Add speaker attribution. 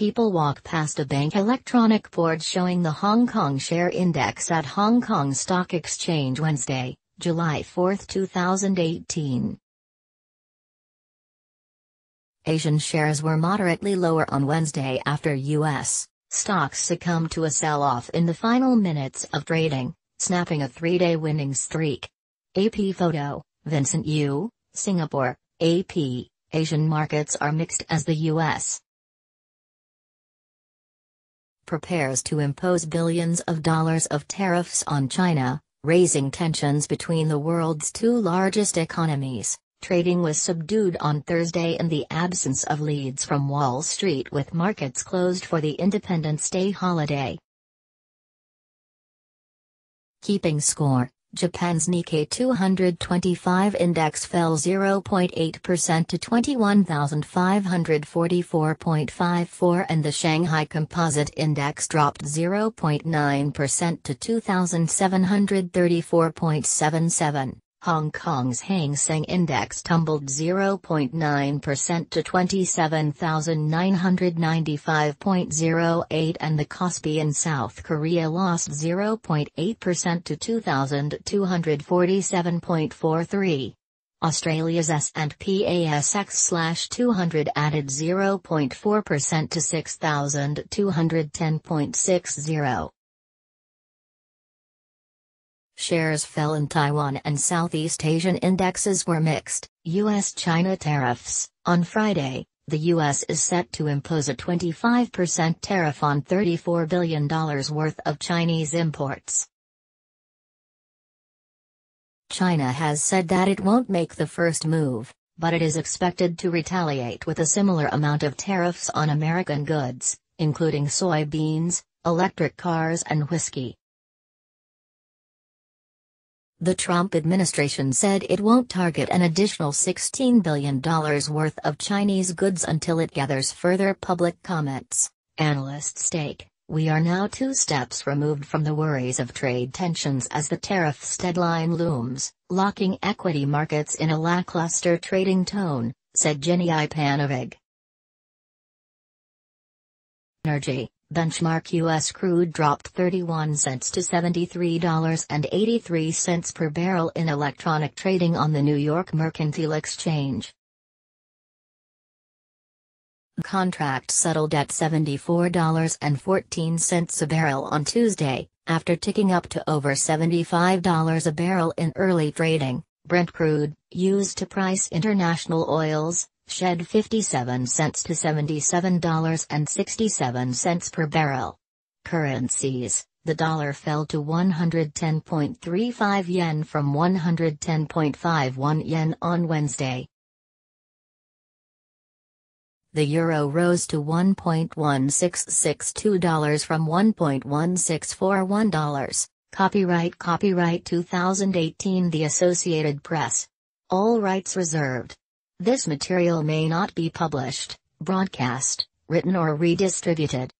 Speaker 1: People walk past a bank electronic board showing the Hong Kong Share Index at Hong Kong Stock Exchange Wednesday, July 4, 2018. Asian shares were moderately lower on Wednesday after U.S. stocks succumbed to a sell-off in the final minutes of trading, snapping a three-day winning streak. AP photo, Vincent Yu, Singapore, AP, Asian markets are mixed as the U.S. prepares to impose billions of dollars of tariffs on China, raising tensions between the world's two largest economies. Trading was subdued on Thursday in the absence of leads from Wall Street with markets closed for the Independence Day holiday. Keeping score Japan's Nikkei 225 index fell 0.8% to 21,544.54 and the Shanghai Composite Index dropped 0.9% to 2,734.77. Hong Kong's Hang Seng Index tumbled 0.9% to 27,995.08 and the Kospi in South Korea lost 0.8% to 2,247.43. Australia's S&P ASX/200 added 0.4% to 6,210.60. Shares fell in Taiwan and Southeast Asian indexes were mixed. U.S. China tariffs. On Friday, the U.S. is set to impose a 25% tariff on $34 billion worth of Chinese imports. China has said that it won't make the first move, but it is expected to retaliate with a similar amount of tariffs on American goods, including soybeans, electric cars, and whiskey. The Trump administration said it won't target an additional $16 billion worth of Chinese goods until it gathers further public comments. Analysts stake, we are now two steps removed from the worries of trade tensions as the tariffs deadline looms, locking equity markets in a lackluster trading tone, said Jenny Ivanovich. Energy benchmark U.S. crude dropped 31 cents to $73.83 per barrel in electronic trading on the New York Mercantile Exchange. Contract settled at $74.14 a barrel on Tuesday, after ticking up to over $75 a barrel in early trading. Brent crude, used to price international oils, shed 57 cents to $77.67 per barrel. Currencies The dollar fell to 110.35 yen from 110.51 yen on Wednesday. The euro rose to $1.1662 from $1.1641. Copyright Copyright 2018 The Associated Press. All rights reserved. This material may not be published, broadcast, written or redistributed.